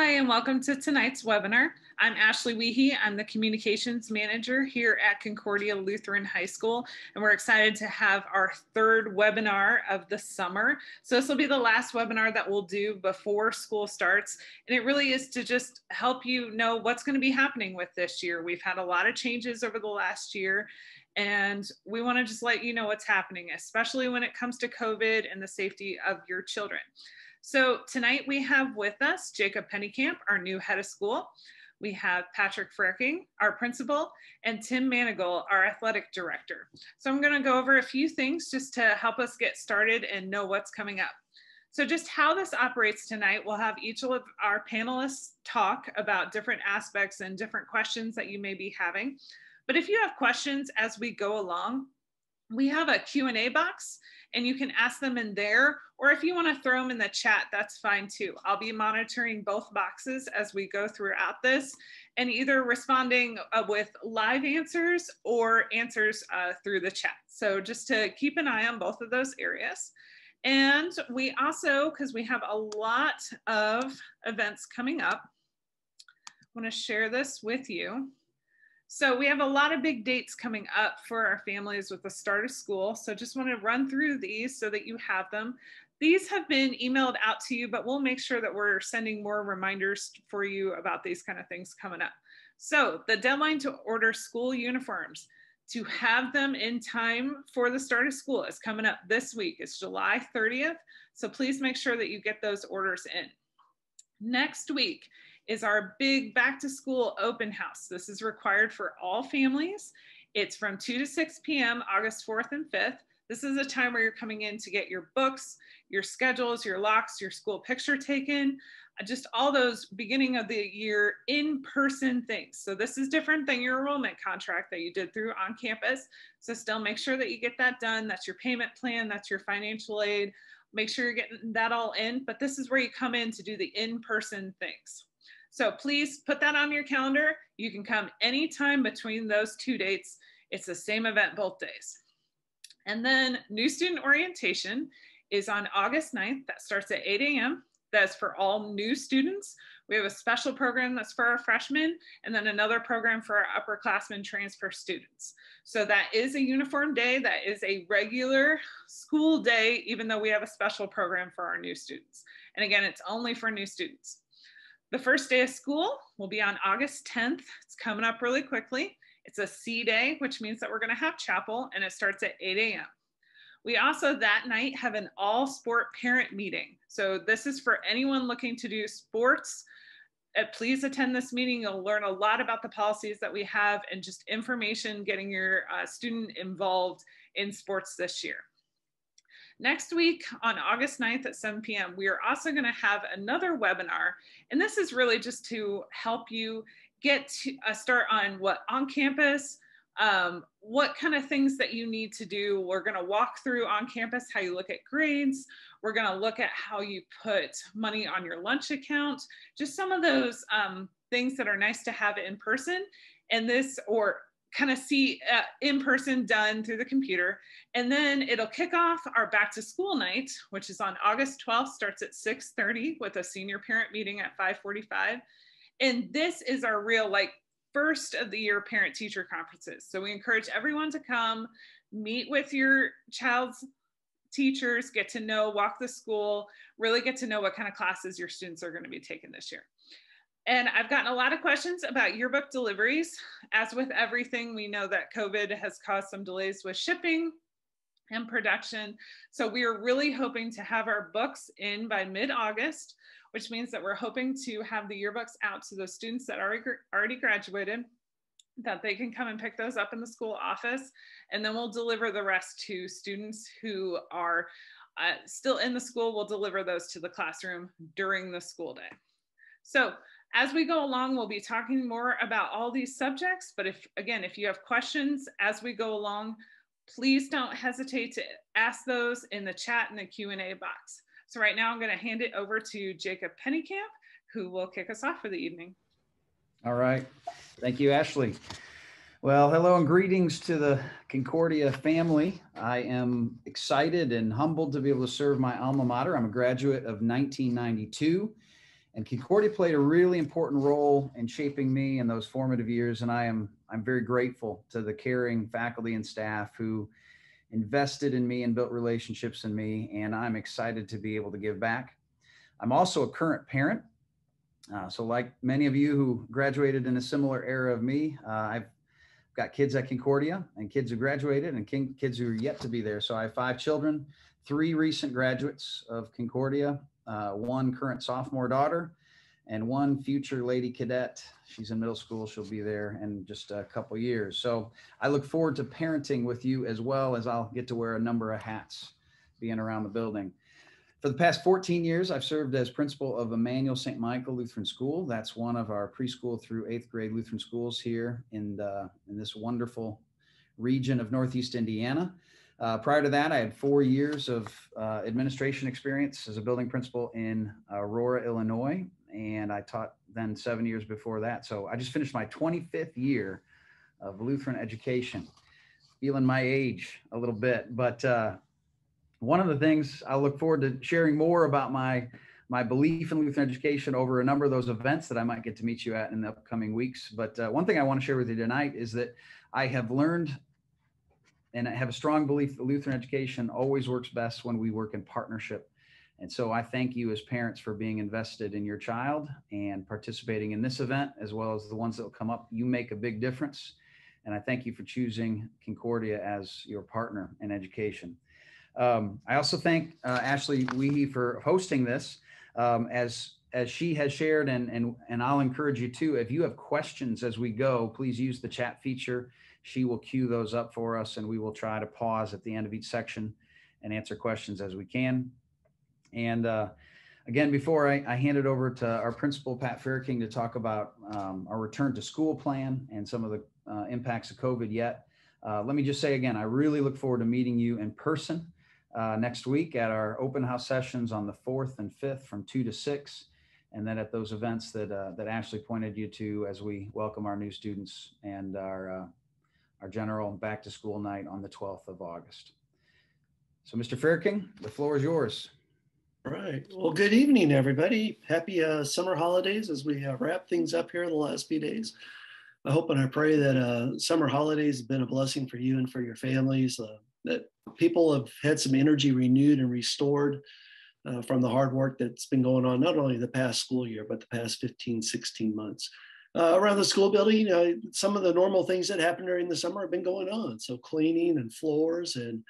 Hi, and welcome to tonight's webinar. I'm Ashley Weehee. I'm the Communications Manager here at Concordia Lutheran High School, and we're excited to have our third webinar of the summer. So this will be the last webinar that we'll do before school starts, and it really is to just help you know what's going to be happening with this year. We've had a lot of changes over the last year, and we want to just let you know what's happening, especially when it comes to COVID and the safety of your children. So tonight we have with us Jacob Pennekamp, our new head of school. We have Patrick Frerking, our principal, and Tim Manigal, our athletic director. So I'm gonna go over a few things just to help us get started and know what's coming up. So just how this operates tonight, we'll have each of our panelists talk about different aspects and different questions that you may be having. But if you have questions as we go along, we have a Q&A box and you can ask them in there, or if you wanna throw them in the chat, that's fine too. I'll be monitoring both boxes as we go throughout this and either responding uh, with live answers or answers uh, through the chat. So just to keep an eye on both of those areas. And we also, because we have a lot of events coming up, I wanna share this with you. So we have a lot of big dates coming up for our families with the start of school. So just want to run through these so that you have them. These have been emailed out to you, but we'll make sure that we're sending more reminders for you about these kind of things coming up. So the deadline to order school uniforms to have them in time for the start of school is coming up this week. It's July 30th. So please make sure that you get those orders in. Next week is our big back to school open house. This is required for all families. It's from 2 to 6 p.m., August 4th and 5th. This is a time where you're coming in to get your books, your schedules, your locks, your school picture taken, uh, just all those beginning of the year in-person things. So this is different than your enrollment contract that you did through on campus. So still make sure that you get that done. That's your payment plan, that's your financial aid. Make sure you're getting that all in, but this is where you come in to do the in-person things. So please put that on your calendar. You can come anytime between those two dates. It's the same event both days. And then new student orientation is on August 9th. That starts at 8 a.m. That's for all new students. We have a special program that's for our freshmen and then another program for our upperclassmen transfer students. So that is a uniform day. That is a regular school day, even though we have a special program for our new students. And again, it's only for new students. The first day of school will be on August 10th. It's coming up really quickly. It's a C day, which means that we're gonna have chapel and it starts at 8 a.m. We also that night have an all sport parent meeting. So this is for anyone looking to do sports. Uh, please attend this meeting. You'll learn a lot about the policies that we have and just information getting your uh, student involved in sports this year. Next week on August 9th at 7 p.m., we are also going to have another webinar. And this is really just to help you get to a start on what on campus, um, what kind of things that you need to do. We're going to walk through on campus how you look at grades. We're going to look at how you put money on your lunch account, just some of those um, things that are nice to have in person. And this, or kind of see uh, in person done through the computer. And then it'll kick off our back to school night, which is on August 12th, starts at 6.30 with a senior parent meeting at 5.45. And this is our real like first of the year parent teacher conferences. So we encourage everyone to come meet with your child's teachers, get to know, walk the school, really get to know what kind of classes your students are gonna be taking this year. And I've gotten a lot of questions about yearbook deliveries. As with everything, we know that COVID has caused some delays with shipping and production. So we are really hoping to have our books in by mid-August, which means that we're hoping to have the yearbooks out to those students that already, already graduated, that they can come and pick those up in the school office. And then we'll deliver the rest to students who are uh, still in the school. We'll deliver those to the classroom during the school day. So as we go along, we'll be talking more about all these subjects, but if, again, if you have questions as we go along, please don't hesitate to ask those in the chat in the Q&A box. So right now I'm gonna hand it over to Jacob Pennekamp, who will kick us off for the evening. All right, thank you, Ashley. Well, hello and greetings to the Concordia family. I am excited and humbled to be able to serve my alma mater. I'm a graduate of 1992 And Concordia played a really important role in shaping me in those formative years. And I am I'm very grateful to the caring faculty and staff who invested in me and built relationships in me. And I'm excited to be able to give back. I'm also a current parent. Uh, so, like many of you who graduated in a similar era of me, uh, I've got kids at Concordia and kids who graduated and kids who are yet to be there. So, I have five children, three recent graduates of Concordia, uh, one current sophomore daughter, and one future lady cadet. She's in middle school. She'll be there in just a couple years. So I look forward to parenting with you as well as I'll get to wear a number of hats being around the building. For the past 14 years, I've served as principal of Emmanuel St. Michael Lutheran School. That's one of our preschool through eighth grade Lutheran schools here in, the, in this wonderful region of Northeast Indiana. Uh, prior to that, I had four years of uh, administration experience as a building principal in Aurora, Illinois, and I taught then seven years before that. So I just finished my 25th year of Lutheran education, feeling my age a little bit. But uh, one of the things I look forward to sharing more about my my belief in Lutheran education over a number of those events that I might get to meet you at in the upcoming weeks. But uh, one thing I want to share with you tonight is that I have learned and I have a strong belief that Lutheran education always works best when we work in partnership. And so I thank you as parents for being invested in your child and participating in this event, as well as the ones that will come up. You make a big difference. And I thank you for choosing Concordia as your partner in education. Um, I also thank uh, Ashley Weehee for hosting this. Um, as as she has shared, and, and, and I'll encourage you too, if you have questions as we go, please use the chat feature she will queue those up for us and we will try to pause at the end of each section and answer questions as we can. And uh, again, before I, I, hand it over to our principal, Pat Frerking, to talk about um, our return to school plan and some of the uh, impacts of COVID yet, uh, let me just say again, I really look forward to meeting you in person uh, next week at our open house sessions on the 4th and 5th from 2 to 6 and then at those events that uh, that Ashley pointed you to as we welcome our new students and our uh, our general back to school night on the 12th of August. So, Mr. Frerking, the floor is yours. All right. Well, good evening, everybody. Happy uh, summer holidays as we uh, wrap things up here in the last few days. I hope and I pray that uh, summer holidays have been a blessing for you and for your families, uh, that people have had some energy renewed and restored uh, from the hard work that's been going on, not only the past school year, but the past 15, 16 months uh, around the school building, know, some of the normal things that happen during the summer have been going on. So cleaning and floors and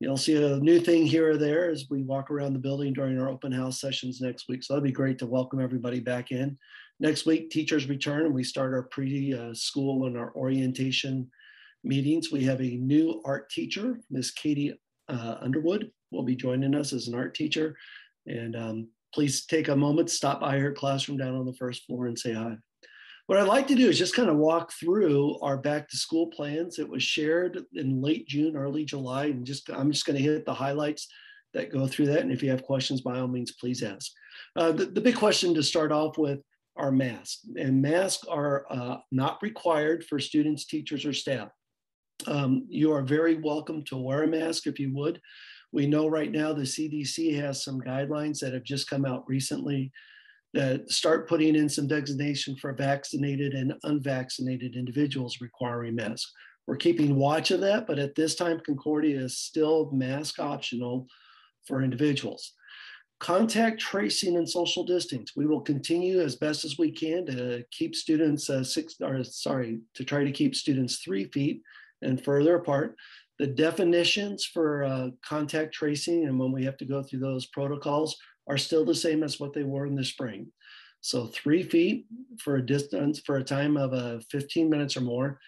you'll see a new thing here or there as we walk around the building during our open house sessions next week. So that'd be great to welcome everybody back in. Next week, teachers return and we start our pre-school and our orientation meetings. We have a new art teacher, Miss Katie uh, Underwood, will be joining us as an art teacher. And um, please take a moment, stop by her classroom down on the first floor and say hi. What I'd like to do is just kind of walk through our back to school plans. It was shared in late June, early July, and just I'm just going to hit the highlights that go through that. And if you have questions, by all means, please ask. Uh, the, the big question to start off with are masks, and masks are uh, not required for students, teachers, or staff. Um, you are very welcome to wear a mask if you would. We know right now the CDC has some guidelines that have just come out recently that start putting in some designation for vaccinated and unvaccinated individuals requiring masks. We're keeping watch of that, but at this time, Concordia is still mask optional for individuals. Contact tracing and social distance. We will continue as best as we can to keep students uh, six, or sorry, to try to keep students three feet and further apart. The definitions for uh, contact tracing and when we have to go through those protocols are still the same as what they were in the spring. So three feet for a distance for a time of uh, 15 minutes or more.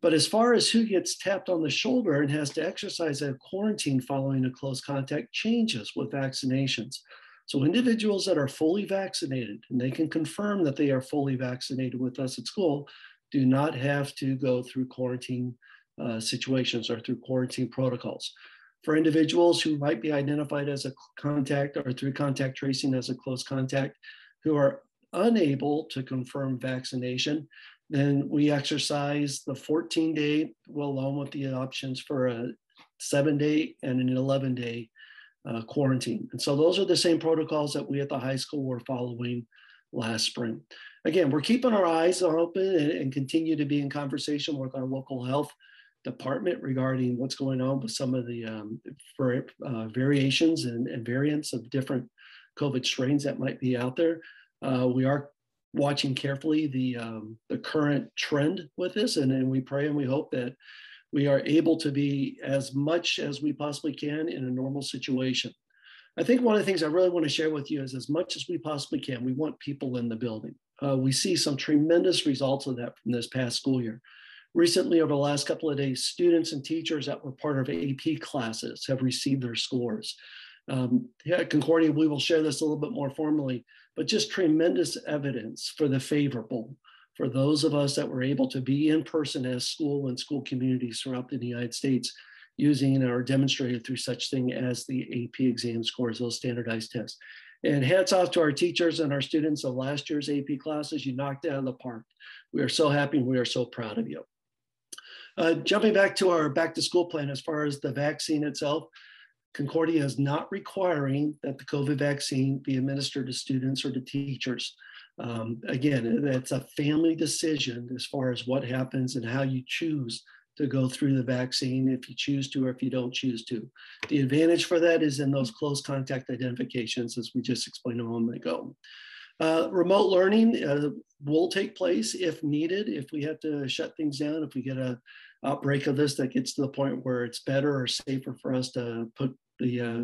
But as far as who gets tapped on the shoulder and has to exercise a quarantine following a close contact changes with vaccinations. So individuals that are fully vaccinated and they can confirm that they are fully vaccinated with us at school do not have to go through quarantine uh, situations or through quarantine protocols for individuals who might be identified as a contact or through contact tracing as a close contact who are unable to confirm vaccination, then we exercise the 14 day along with the options for a seven day and an 11 day uh, quarantine. And so those are the same protocols that we at the high school were following last spring. Again, we're keeping our eyes open and, and continue to be in conversation with our local health department regarding what's going on with some of the um, for, uh, variations and, and, variants of different COVID strains that might be out there. Uh, we are watching carefully the um, the current trend with this, and, and we pray and we hope that we are able to be as much as we possibly can in a normal situation. I think one of the things I really want to share with you is as much as we possibly can, we want people in the building. Uh, we see some tremendous results of that from this past school year. Recently, over the last couple of days, students and teachers that were part of AP classes have received their scores. Um, at Concordia, we will share this a little bit more formally, but just tremendous evidence for the favorable for those of us that were able to be in person as school and school communities throughout the United States using or demonstrated through such thing as the AP exam scores, those standardized tests. And hats off to our teachers and our students of last year's AP classes. You knocked it out of the park. We are so happy and we are so proud of you. Uh, jumping back to our back to school plan, as far as the vaccine itself, Concordia is not requiring that the COVID vaccine be administered to students or to teachers. Um, again, that's a family decision as far as what happens and how you choose to go through the vaccine if you choose to or if you don't choose to. The advantage for that is in those close contact identifications, as we just explained a moment ago. Uh, remote learning uh, will take place if needed, if we have to shut things down, if we get a outbreak of this that gets to the point where it's better or safer for us to put the uh,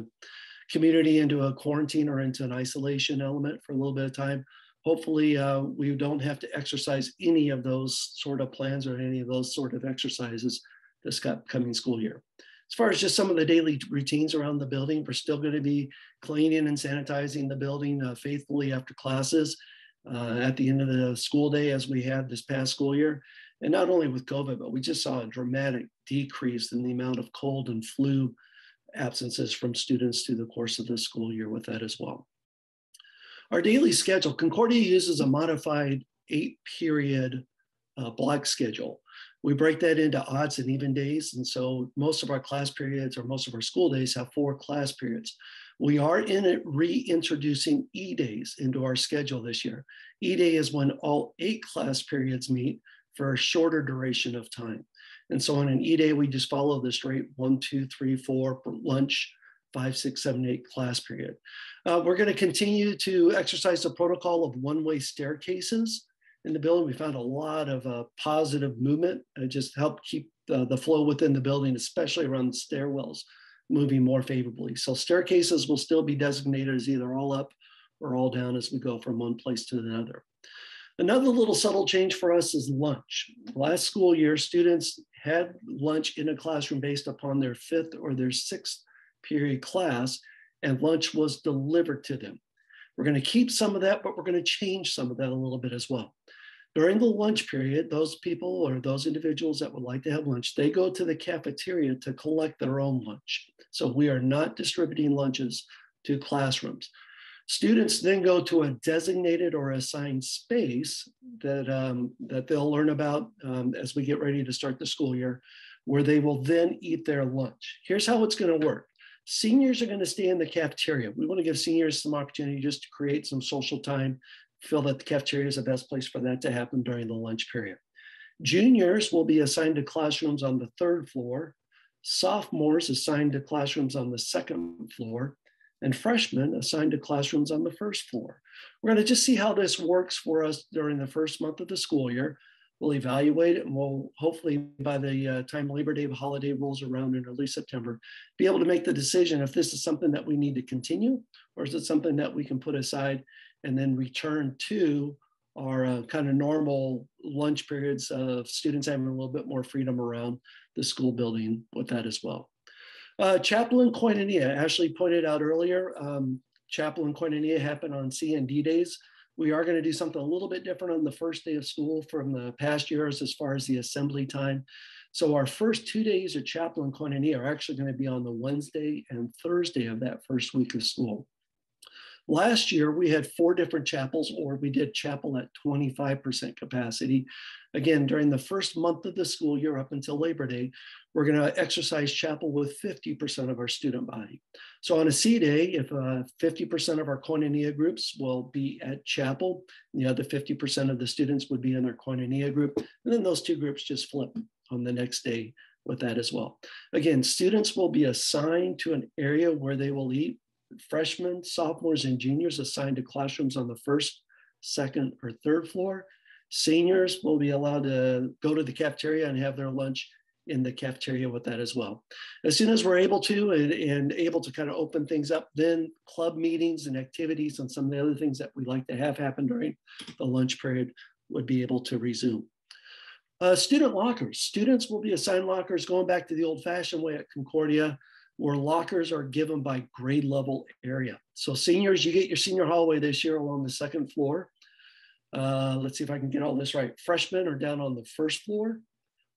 community into a quarantine or into an isolation element for a little bit of time hopefully uh, we don't have to exercise any of those sort of plans or any of those sort of exercises this upcoming school year. As far as just some of the daily routines around the building, we're still going to be cleaning and sanitizing the building uh, faithfully after classes uh, at the end of the school day as we had this past school year. And not only with COVID, but we just saw a dramatic decrease in the amount of cold and flu absences from students through the course of the school year with that as well. Our daily schedule, Concordia uses a modified eight period uh, block schedule. We break that into odds and even days. And so most of our class periods or most of our school days have four class periods. We are in it reintroducing E days into our schedule this year. E day is when all eight class periods meet for a shorter duration of time. And so on an E day, we just follow the straight one, two, three, four lunch, five, six, seven, eight class period. Uh, we're going to continue to exercise the protocol of one-way staircases in the building. We found a lot of uh, positive movement. It just helped keep the, the flow within the building, especially around the stairwells, moving more favorably. So staircases will still be designated as either all up or all down as we go from one place to another. Another little subtle change for us is lunch. Last school year, students had lunch in a classroom based upon their fifth or their sixth period class, and lunch was delivered to them. We're going to keep some of that, but we're going to change some of that a little bit as well. During the lunch period, those people or those individuals that would like to have lunch, they go to the cafeteria to collect their own lunch. So we are not distributing lunches to classrooms. Students then go to a designated or assigned space that, um, that they'll learn about um, as we get ready to start the school year, where they will then eat their lunch. Here's how it's going to work. Seniors are going to stay in the cafeteria. We want to give seniors some opportunity just to create some social time, feel that the cafeteria is the best place for that to happen during the lunch period. Juniors will be assigned to classrooms on the third floor, sophomores assigned to classrooms on the second floor, and freshmen assigned to classrooms on the first floor. We're going to just see how this works for us during the first month of the school year. We'll evaluate it and we'll hopefully by the uh, time Labor Day holiday rolls around in early September, be able to make the decision if this is something that we need to continue or is it something that we can put aside and then return to our uh, kind of normal lunch periods of students having a little bit more freedom around the school building with that as well. Uh, Chapel and Koinonia, Ashley pointed out earlier, um, Chapel and Koinonia happen on CND days. We are going to do something a little bit different on the first day of school from the past years as far as the assembly time. So our first two days of chapel and koinonia are actually going to be on the Wednesday and Thursday of that first week of school. Last year, we had four different chapels, or we did chapel at 25% capacity. Again, during the first month of the school year up until Labor Day, we're going to exercise chapel with 50% of our student body. So on a C day, if uh, 50% of our koinonia groups will be at chapel, the other 50% of the students would be in their koinonia group, and then those two groups just flip on the next day with that as well. Again, students will be assigned to an area where they will eat freshmen, sophomores, and juniors assigned to classrooms on the first, second, or third floor. Seniors will be allowed to go to the cafeteria and have their lunch in the cafeteria with that as well. As soon as we're able to and, and able to kind of open things up, then club meetings and activities and some of the other things that we like to have happen during the lunch period would be able to resume. Uh, student lockers. Students will be assigned lockers going back to the old fashioned way at Concordia where lockers are given by grade level area. So seniors, you get your senior hallway this year along the second floor. Uh, let's see if I can get all this right. Freshmen are down on the first floor.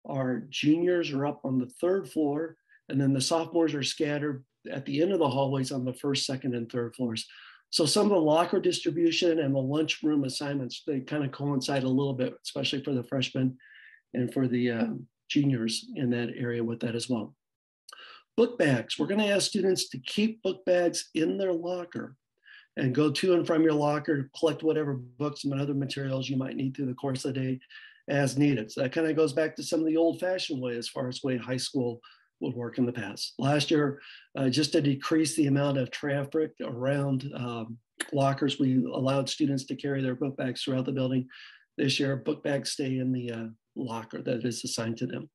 Our juniors are up on the third floor. And then the sophomores are scattered at the end of the hallways on the first, second, and third floors. So some of the locker distribution and the lunchroom assignments, they kind of coincide a little bit, especially for the freshmen and for the uh, juniors in that area with that as well. Book bags. We're going to ask students to keep book bags in their locker and go to and from your locker to collect whatever books and other materials you might need through the course of the day as needed. So that kind of goes back to some of the old fashioned way as far as way high school would work in the past. Last year, uh, just to decrease the amount of traffic around um, lockers, we allowed students to carry their book bags throughout the building. This year, book bags stay in the uh, locker that is assigned to them.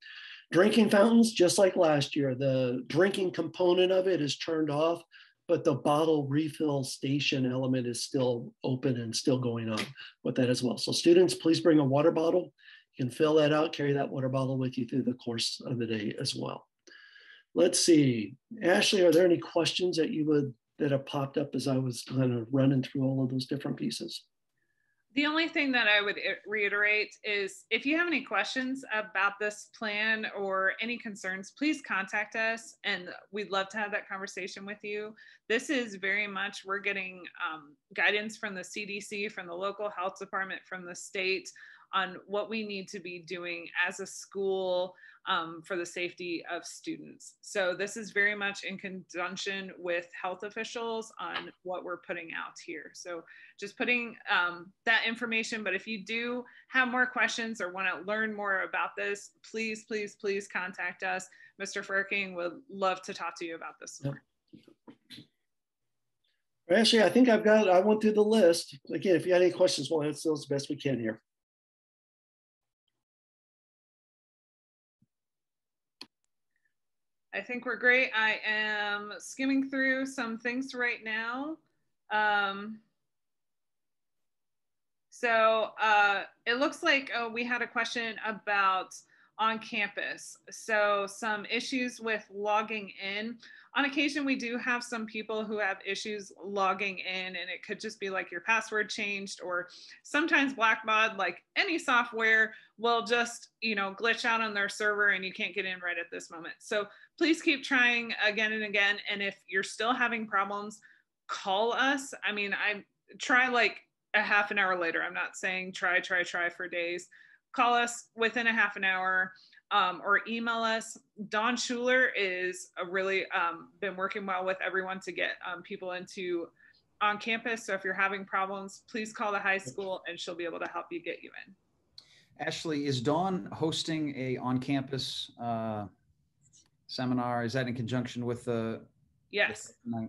Drinking fountains, just like last year, the drinking component of it is turned off, but the bottle refill station element is still open and still going on with that as well. So students, please bring a water bottle. You can fill that out, carry that water bottle with you through the course of the day as well. Let's see, Ashley, are there any questions that you would that have popped up as I was kind of running through all of those different pieces? The only thing that I would reiterate is if you have any questions about this plan or any concerns, please contact us and we'd love to have that conversation with you. This is very much, we're getting um, guidance from the CDC, from the local health department, from the state on what we need to be doing as a school um, for the safety of students. So this is very much in conjunction with health officials on what we're putting out here. So just putting um, that information, but if you do have more questions or want to learn more about this, please, please, please contact us. Mr. Frerking would love to talk to you about this more. Actually, I think I've got, I went through the list. Again, if you had any questions, we'll answer those best we can here. I think we're great. I am skimming through some things right now. Um, so uh, it looks like oh, we had a question about on campus. So some issues with logging in. On occasion, we do have some people who have issues logging in and it could just be like your password changed or sometimes Blackbaud, like any software will just, you know, glitch out on their server and you can't get in right at this moment. So please keep trying again and again. And if you're still having problems, call us. I mean, I try like a half an hour later. I'm not saying try, try, try for days. Call us within a half an hour um, or email us. Dawn Schuler is a really um, been working well with everyone to get um, people into on campus. So if you're having problems, please call the high school and she'll be able to help you get you in. Ashley, is Dawn hosting a on-campus uh, seminar? Is that in conjunction with the? Yes. The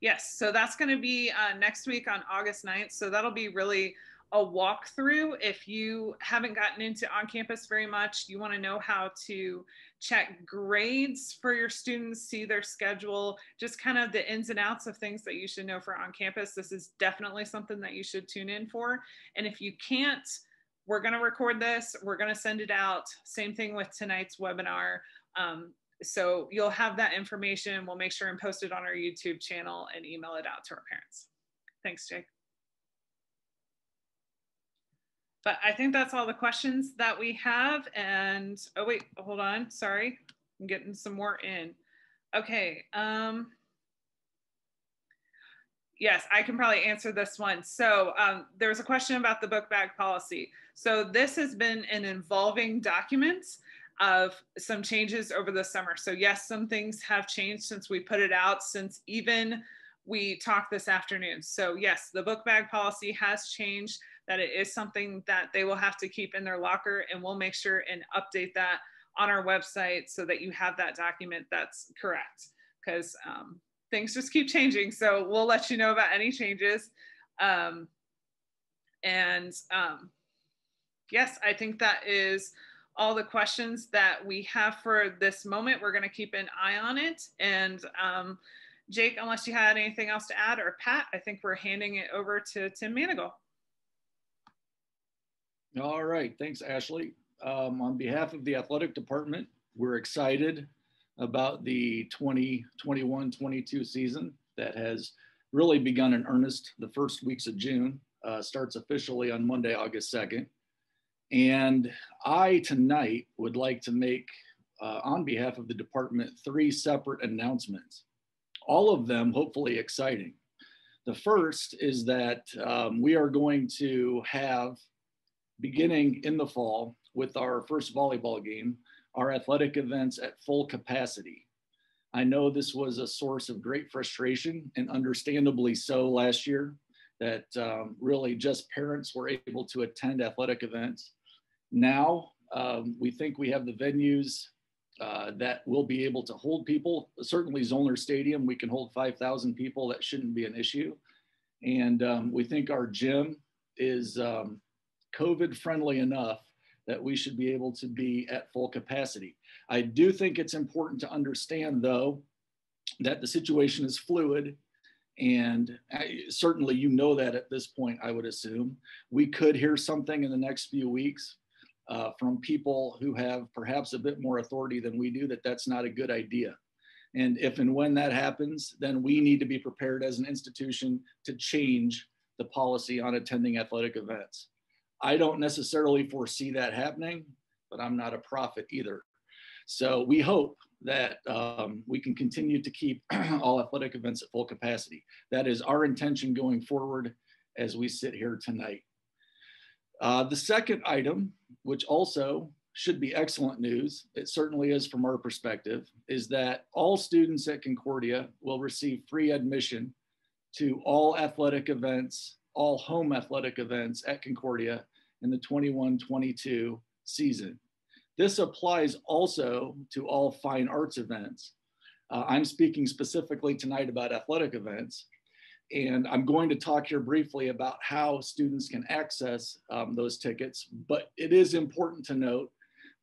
yes. So that's going to be uh, next week on August 9th. So that'll be really a walkthrough if you haven't gotten into on campus very much you want to know how to check grades for your students see their schedule just kind of the ins and outs of things that you should know for on campus this is definitely something that you should tune in for and if you can't we're going to record this we're going to send it out same thing with tonight's webinar um, so you'll have that information we'll make sure and post it on our youtube channel and email it out to our parents thanks jake but I think that's all the questions that we have. And oh wait, hold on. Sorry, I'm getting some more in. Okay. Um, Yes, I can probably answer this one. So um, there was a question about the book bag policy. So this has been an involving document of some changes over the summer. So yes, some things have changed since we put it out, since even we talked this afternoon. So yes, the book bag policy has changed, that it is something that they will have to keep in their locker and we'll make sure and update that on our website so that you have that document that's correct because um, things just keep changing. So we'll let you know about any changes. Um, and um, yes, I think that is all the questions that we have for this moment. We're going to keep an eye on it. And um, Jake, unless you had anything else to add, or Pat, I think we're handing it over to Tim Manigal. All right. Thanks, Ashley. Um, on behalf of the athletic department, we're excited about the 2021-22 season that has really begun in earnest the first weeks of June, uh, starts officially on Monday, August 2nd. And I tonight would like to make, uh, on behalf of the department, three separate announcements, all of them hopefully exciting. The first is that um, we are going to have, beginning in the fall with our first volleyball game, our athletic events at full capacity. I know this was a source of great frustration and understandably so last year that um, really just parents were able to attend athletic events. Now um, we think we have the venues uh, that will be able to hold people. Certainly Zollner Stadium, we can hold 5,000 people. That shouldn't be an issue. And um, we think our gym is um, COVID friendly enough that we should be able to be at full capacity. I do think it's important to understand, though, that the situation is fluid. And I, certainly, you know that at this point, I would assume. We could hear something in the next few weeks uh, from people who have perhaps a bit more authority than we do that that's not a good idea. And if and when that happens, then we need to be prepared as an institution to change the policy on attending athletic events. I don't necessarily foresee that happening, but I'm not a prophet either. So we hope that um, we can continue to keep all athletic events at full capacity. That is our intention going forward as we sit here tonight. Uh, the second item, which also should be excellent news, it certainly is from our perspective, is that all students at Concordia will receive free admission to all athletic events, all home athletic events at Concordia in the 21 22 season. This applies also to all fine arts events. Uh, I'm speaking specifically tonight about athletic events, and I'm going to talk here briefly about how students can access um, those tickets. But it is important to note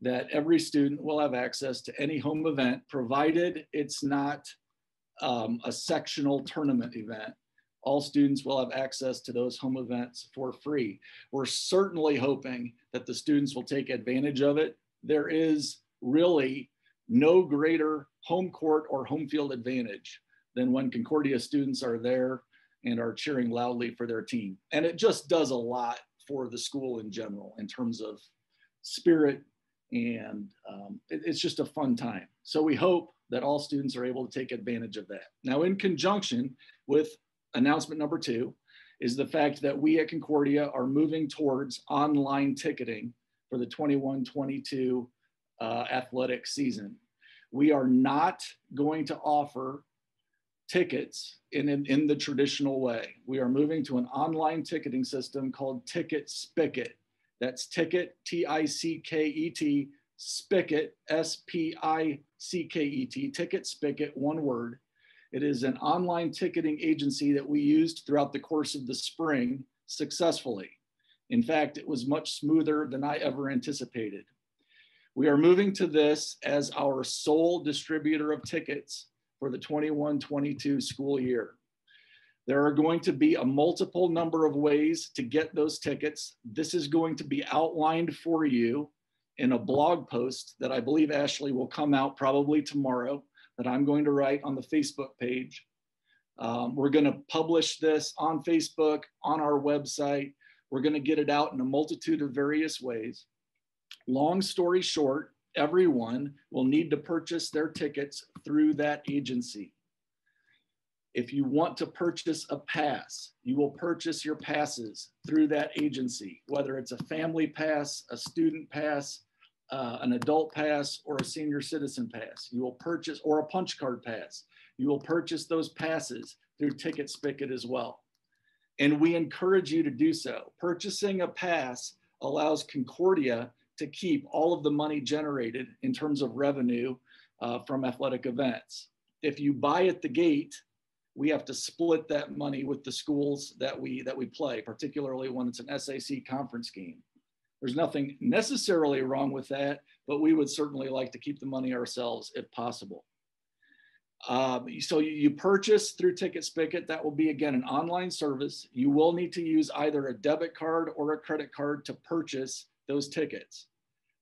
that every student will have access to any home event, provided it's not um, a sectional tournament event all students will have access to those home events for free. We're certainly hoping that the students will take advantage of it. There is really no greater home court or home field advantage than when Concordia students are there and are cheering loudly for their team. And it just does a lot for the school in general in terms of spirit and um, it, it's just a fun time. So we hope that all students are able to take advantage of that. Now, in conjunction with announcement number two is the fact that we at Concordia are moving towards online ticketing for the 21 22 uh, athletic season. We are not going to offer tickets in, in, in, the traditional way. We are moving to an online ticketing system called Ticket Spicket. That's Ticket, T I C K E T, Spicket, S P I C K E T, Ticket Spicket, one word. It is an online ticketing agency that we used throughout the course of the spring successfully. In fact, it was much smoother than I ever anticipated. We are moving to this as our sole distributor of tickets for the 21 22 school year. There are going to be a multiple number of ways to get those tickets. This is going to be outlined for you in a blog post that I believe Ashley will come out probably tomorrow that I'm going to write on the Facebook page. Um, we're going to publish this on Facebook, on our website. We're going to get it out in a multitude of various ways. Long story short, everyone will need to purchase their tickets through that agency. If you want to purchase a pass, you will purchase your passes through that agency, whether it's a family pass, a student pass, uh, an adult pass, or a senior citizen pass. You will purchase, or a punch card pass. You will purchase those passes through Ticket Spicket as well. And we encourage you to do so. Purchasing a pass allows Concordia to keep all of the money generated in terms of revenue uh, from athletic events. If you buy at the gate, we have to split that money with the schools that we that we play, particularly when it's an SAC conference game. There's nothing necessarily wrong with that, but we would certainly like to keep the money ourselves if possible. Um, so you, purchase through Ticket Spicket. That will be again an online service. You will need to use either a debit card or a credit card to purchase those tickets.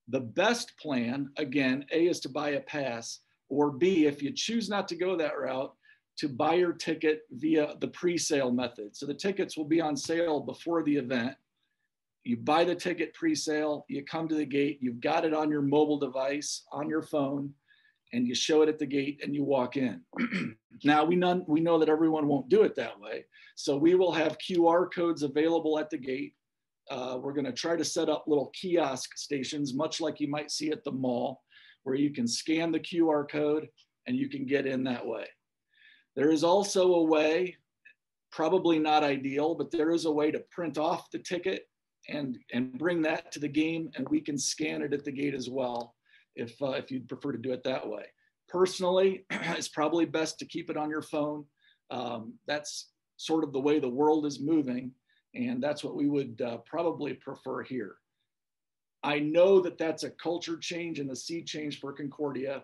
The best plan, again, A is to buy a pass, or B, if you choose not to go that route, to buy your ticket via the pre-sale method. So the tickets will be on sale before the event. You buy the ticket pre-sale, you come to the gate, you've got it on your mobile device, on your phone, and you show it at the gate and you walk in. now we know, we know that everyone won't do it that way. So we will have QR codes available at the gate. Uh, we're gonna try to set up little kiosk stations, much like you might see at the mall, where you can scan the QR code and you can get in that way. There is also a way, probably not ideal, but there is a way to print off the ticket and, and bring that to the game and we can scan it at the gate as well if, uh, if you'd prefer to do it that way. Personally, it's probably best to keep it on your phone. Um, that's sort of the way the world is moving and that's what we would uh, probably prefer here. I know that that's a culture change and a sea change for Concordia.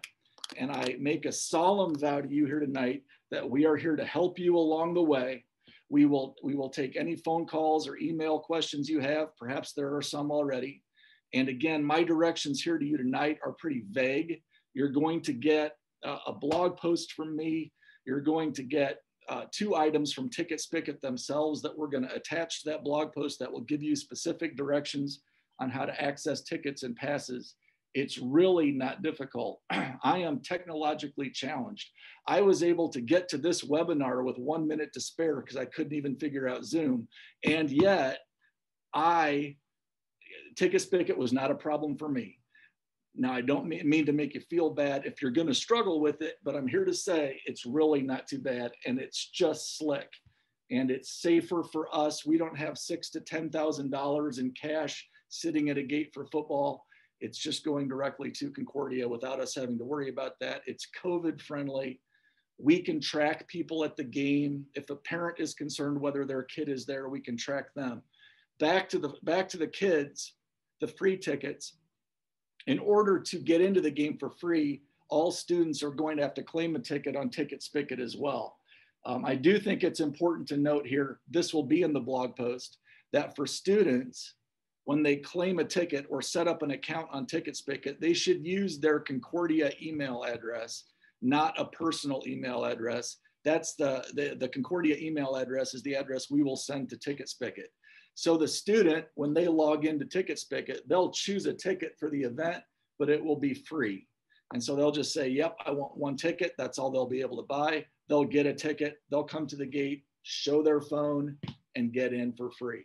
And I make a solemn vow to you here tonight that we are here to help you along the way. We will, we will take any phone calls or email questions you have. Perhaps there are some already. And again, my directions here to you tonight are pretty vague. You're going to get a, a blog post from me. You're going to get uh, two items from Ticket Spicket themselves that we're going to attach to that blog post that will give you specific directions on how to access tickets and passes. It's really not difficult. I am technologically challenged. I was able to get to this webinar with one minute to spare because I couldn't even figure out Zoom. And yet, I, Ticket Spicket was not a problem for me. Now, I don't mean to make you feel bad if you're going to struggle with it, but I'm here to say it's really not too bad and it's just slick and it's safer for us. We don't have six to ten thousand dollars in cash sitting at a gate for football. It's just going directly to Concordia without us having to worry about that. It's COVID friendly. We can track people at the game. If a parent is concerned whether their kid is there, we can track them. Back to the back to the kids, the free tickets. In order to get into the game for free, all students are going to have to claim a ticket on Ticket Spicket as well. Um, I do think it's important to note here, this will be in the blog post, that for students, when they claim a ticket or set up an account on TicketSpicket, they should use their Concordia email address, not a personal email address. That's the, the, the Concordia email address is the address we will send to TicketSpicket. So the student, when they log into TicketSpicket, they'll choose a ticket for the event, but it will be free. And so they'll just say, yep, I want one ticket. That's all they'll be able to buy. They'll get a ticket. They'll come to the gate, show their phone, and get in for free.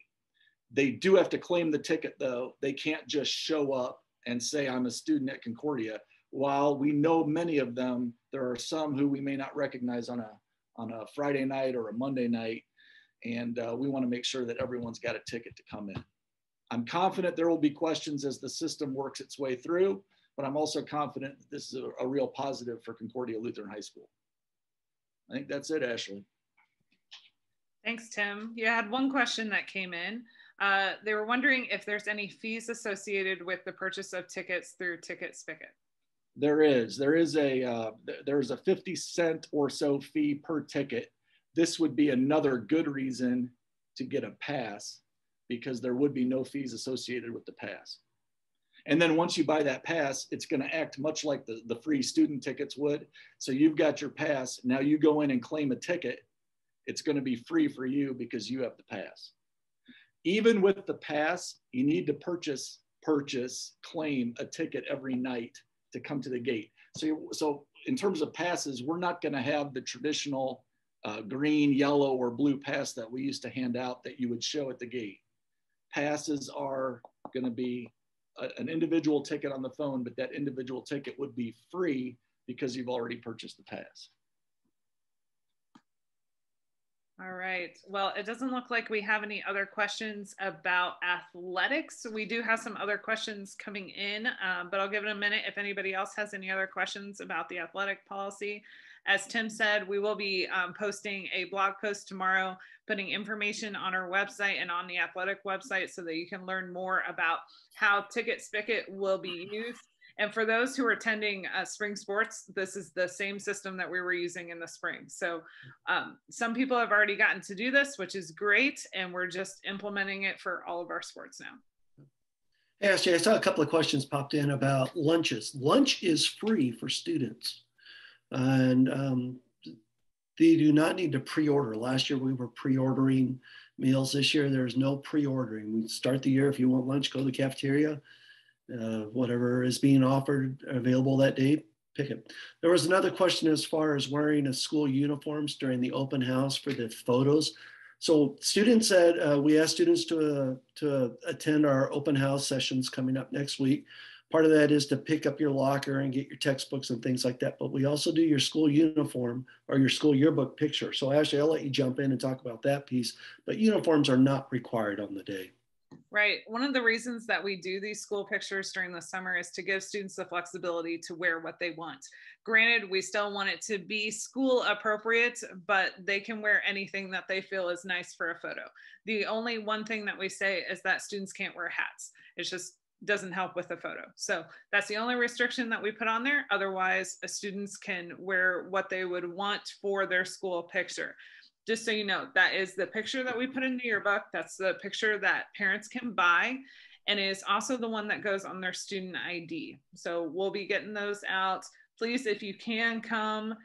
They do have to claim the ticket though. They can't just show up and say, I'm a student at Concordia. While we know many of them, there are some who we may not recognize on a, on a Friday night or a Monday night. And uh, we wanna make sure that everyone's got a ticket to come in. I'm confident there will be questions as the system works its way through, but I'm also confident that this is a, a real positive for Concordia Lutheran High School. I think that's it, Ashley. Thanks, Tim. You had one question that came in. Uh, they were wondering if there's any fees associated with the purchase of tickets through Ticket Spicket. There is. There is a uh, there's a 50 cent or so fee per ticket. This would be another good reason to get a pass because there would be no fees associated with the pass. And then once you buy that pass, it's going to act much like the, the free student tickets would. So you've got your pass. Now you go in and claim a ticket. It's going to be free for you because you have the pass even with the pass, you need to purchase, purchase, claim a ticket every night to come to the gate. So, so in terms of passes, we're not going to have the traditional uh, green, yellow, or blue pass that we used to hand out that you would show at the gate. Passes are going to be a, an individual ticket on the phone, but that individual ticket would be free because you've already purchased the pass. All right. Well, it doesn't look like we have any other questions about athletics. We do have some other questions coming in, um, but I'll give it a minute if anybody else has any other questions about the athletic policy. As Tim said, we will be um, posting a blog post tomorrow, putting information on our website and on the athletic website so that you can learn more about how Ticket Spicket will be used and for those who are attending uh, spring sports, this is the same system that we were using in the spring. So um, some people have already gotten to do this, which is great. And we're just implementing it for all of our sports now. Hey, Ashley, I saw a couple of questions popped in about lunches. Lunch is free for students. And um, they do not need to pre-order. Last year we were pre-ordering meals. This year there's no pre-ordering. We start the year, if you want lunch, go to the cafeteria uh, whatever is being offered available that day, pick it. There was another question as far as wearing a school uniforms during the open house for the photos. So students said, uh, we asked students to, uh, to attend our open house sessions coming up next week. Part of that is to pick up your locker and get your textbooks and things like that. But we also do your school uniform or your school yearbook picture. So Ashley, I'll let you jump in and talk about that piece. But uniforms are not required on the day. Right. One of the reasons that we do these school pictures during the summer is to give students the flexibility to wear what they want. Granted, we still want it to be school appropriate, but they can wear anything that they feel is nice for a photo. The only one thing that we say is that students can't wear hats. It's just doesn't help with the photo. So that's the only restriction that we put on there. Otherwise, uh, students can wear what they would want for their school picture just so you know, that is the picture that we put in the yearbook. That's the picture that parents can buy. And is also the one that goes on their student ID. So we'll be getting those out. Please, if you can come,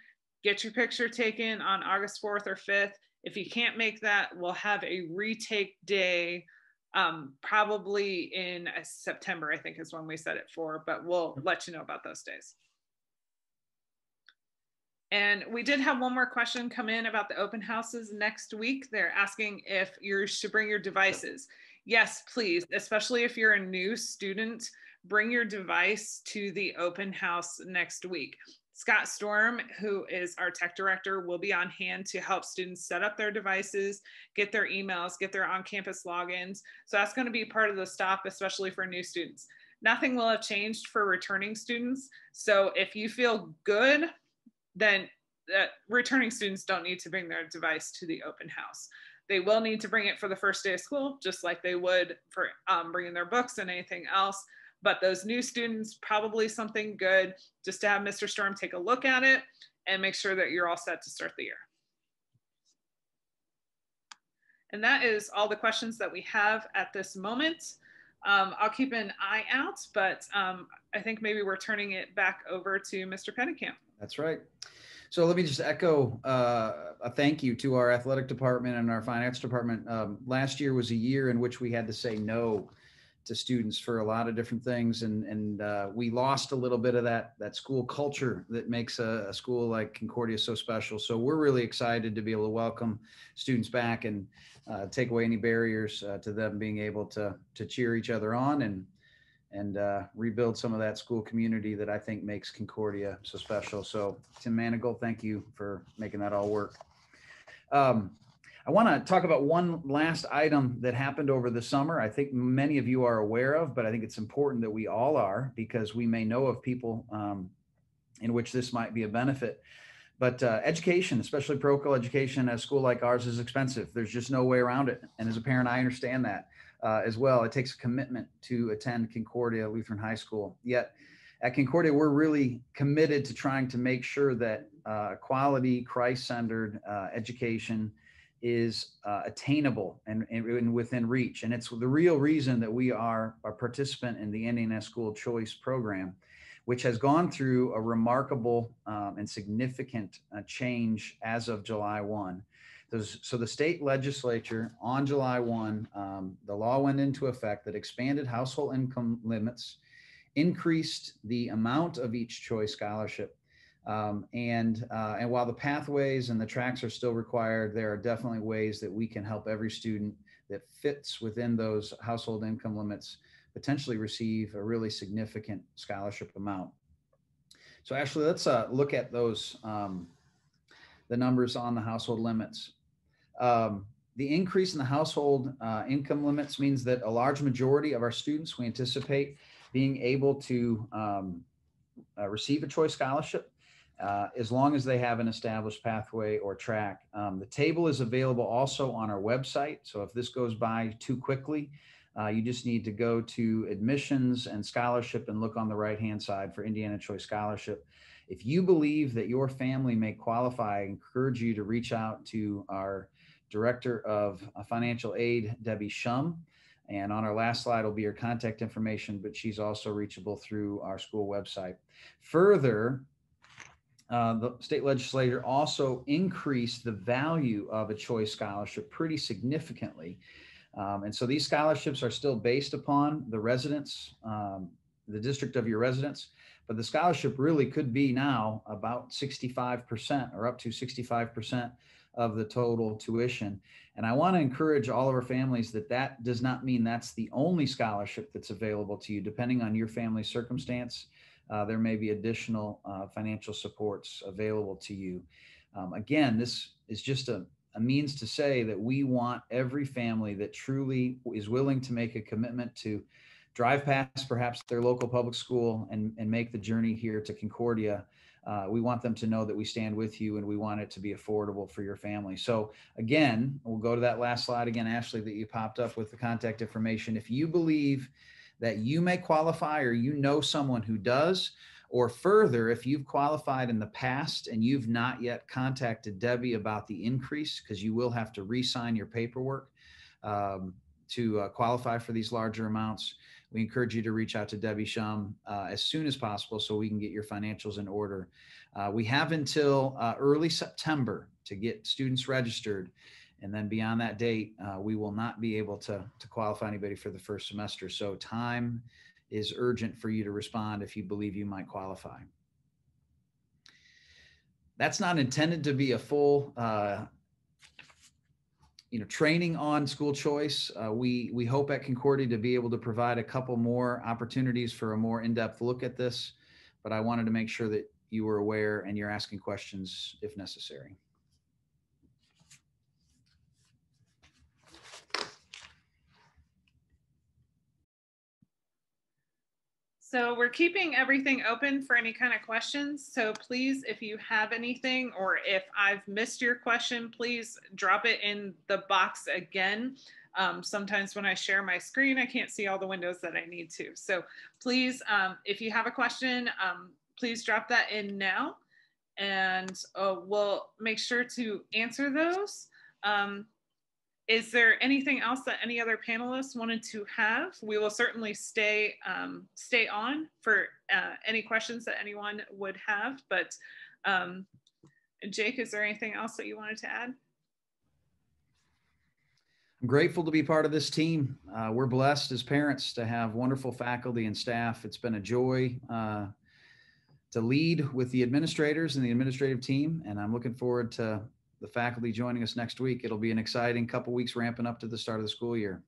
get your picture taken on August 4th or 5th. If you can't make that, we'll have a retake day um, probably in September, I think is when we set it for, but we'll let you know about those days. And we did have one more question come in about the open houses next week. They're asking if you should bring your devices. Yes, please, especially if you're a new student, bring your device to the open house next week. Scott Storm, who is our tech director, will be on hand to help students set up their devices, get their emails, get their on campus logins. So that's going to be part of the stop, especially for new students. Nothing will have changed for returning students. So if you feel good then uh, returning students don't need to bring their device to the open house. They will need to bring it for the first day of school, just like they would for um, bringing their books and anything else. But those new students, probably something good just to have Mr. Storm take a look at it and make sure that you're all set to start the year. And that is all the questions that we have at this moment. Um, I'll keep an eye out, but um, I think maybe we're turning it back over to Mr. Pennekamp. That's right. So let me just echo uh, a thank you to our athletic department and our finance department. Um, last year was a year in which we had to say no to students for a lot of different things, and and uh, we lost a little bit of that that school culture that makes a, a, school like Concordia so special. So we're really excited to be able to welcome students back and uh, take away any barriers uh, to them being able to to cheer each other on and and uh, rebuild some of that school community that I think makes Concordia so special. So, Tim Manigal, thank you for making that all work. Um, I want to talk about one last item that happened over the summer. I think many of you are aware of, but I think it's important that we all are because we may know of people um, in which this might be a benefit. But uh, education, especially parochial education at a school like ours, is expensive. There's just no way around it. And as a parent, I understand that uh, as well. It takes a commitment to attend Concordia Lutheran High School. Yet at Concordia, we're really committed to trying to make sure that uh, quality, Christ-centered uh, education is uh, attainable and, and, within reach. And it's the real reason that we are a participant in the Indiana School Choice Program, which has gone through a remarkable um, and significant uh, change as of July 1 so the state legislature on July 1, um, the law went into effect that expanded household income limits, increased the amount of each choice scholarship, Um, and uh, and while the pathways and the tracks are still required, there are definitely ways that we can help every student that fits within those household income limits potentially receive a really significant scholarship amount. So Ashley, let's uh, look at those um, the numbers on the household limits. Um, the increase in the household uh, income limits means that a large majority of our students we anticipate being able to um, uh, receive a choice scholarship uh, as long as they have an established pathway or track. Um, the table is available also on our website. So if this goes by too quickly, uh, you just need to go to admissions and scholarship and look on the right hand side for Indiana Choice Scholarship. If you believe that your family may qualify, I encourage you to reach out to our Director of uh, Financial Aid, Debbie Shum. And on our last slide will be her contact information, but she's also reachable through our school website. Further, uh, the state legislature also increased the value of a choice scholarship pretty significantly. Um, and so these scholarships are still based upon the residence, um, the district of your residence, but the scholarship really could be now about 65% or up to 65% of the total tuition. And I want to encourage all of our families that that does not mean that's the only scholarship that's available to you, depending on your family circumstance uh, there may be additional uh, financial supports available to you. Um, again, this is just a, a means to say that we want every family that truly is willing to make a commitment to drive past perhaps their local public school and, and make the journey here to Concordia. Uh, we want them to know that we stand with you and we want it to be affordable for your family. So, again, we'll go to that last slide again, Ashley, that you popped up with the contact information. If you believe that you may qualify or you know someone who does, or further, if you've qualified in the past and you've not yet contacted Debbie about the increase, because you will have to re sign your paperwork um, to uh, qualify for these larger amounts, we encourage you to reach out to Debbie Shum uh, as soon as possible so we can get your financials in order. Uh, we have until uh, early September to get students registered. And then beyond that date, uh, we will not be able to, to qualify anybody for the first semester. So time is urgent for you to respond if you believe you might qualify. That's not intended to be a full, uh, you know, training on school choice. Uh, we we hope at Concordia to be able to provide a couple more opportunities for a more in-depth look at this, but I wanted to make sure that you were aware and you're asking questions if necessary. So we're keeping everything open for any kind of questions. So please, if you have anything or if I've missed your question, please drop it in the box again. Um, sometimes when I share my screen, I can't see all the windows that I need to. So please, um, if you have a question, um, please drop that in now and uh, we'll make sure to answer those. Um, is there anything else that any other panelists wanted to have? We will certainly stay um, stay on for uh, any questions that anyone would have. But um, Jake, is there anything else that you wanted to add? I'm grateful to be part of this team. Uh, we're blessed as parents to have wonderful faculty and staff. It's been a joy uh, to lead with the administrators and the administrative team, and I'm looking forward to the faculty joining us next week. It'll be an exciting couple weeks ramping up to the start of the school year.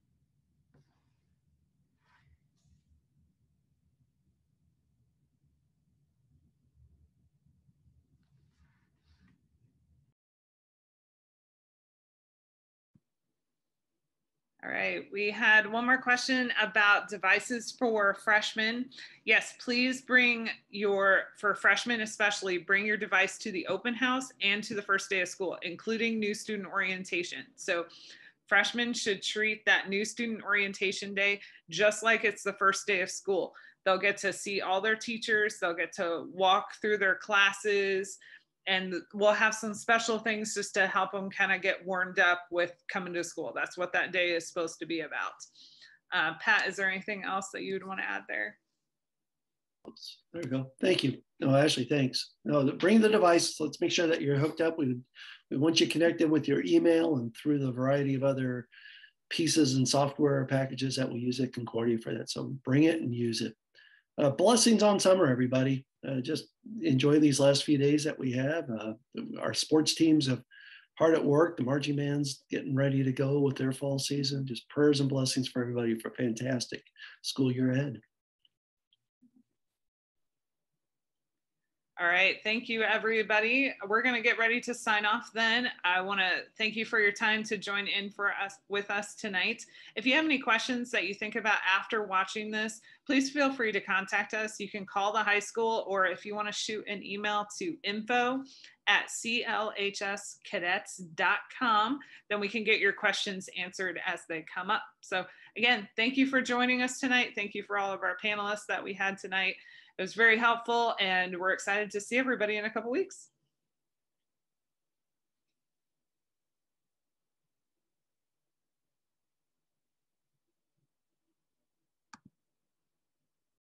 All right, we had one more question about devices for freshmen. Yes, please bring your, for freshmen especially, bring your device to the open house and to the first day of school, including new student orientation. So freshmen should treat that new student orientation day just like it's the first day of school. They'll get to see all their teachers, they'll get to walk through their classes, and we'll have some special things just to help them kind of get warmed up with coming to school. That's what that day is supposed to be about. Uh, Pat, is there anything else that you would want to add there? There you go. Thank you. No, Ashley, thanks. No, bring the device. Let's make sure that you're hooked up. We, we want you connected with your email and through the variety of other pieces and software packages that we use at Concordia for that. So bring it and use it. Uh, blessings on summer, everybody. Uh, just enjoy these last few days that we have. Uh, our sports teams have hard at work. The marching band's getting ready to go with their fall season. Just prayers and blessings for everybody for fantastic school year ahead. All right. Thank you, everybody. We're going to get ready to sign off then. I want to thank you for your time to join in for us with us tonight. If you have any questions that you think about after watching this, please feel free to contact us. You can call the high school or if you want to shoot an email to info at clhscadets.com, then we can get your questions answered as they come up. So again, thank you for joining us tonight. Thank you for all of our panelists that we had tonight. It was very helpful and we're excited to see everybody in a couple weeks.